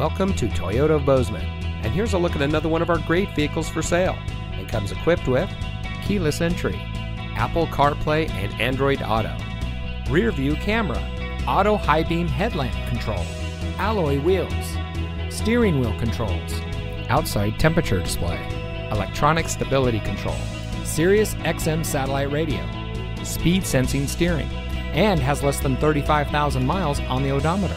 Welcome to Toyota of Bozeman, and here's a look at another one of our great vehicles for sale. It comes equipped with keyless entry, Apple CarPlay and Android Auto, rear view camera, auto high beam headlamp control, alloy wheels, steering wheel controls, outside temperature display, electronic stability control, Sirius XM satellite radio, speed sensing steering, and has less than 35,000 miles on the odometer.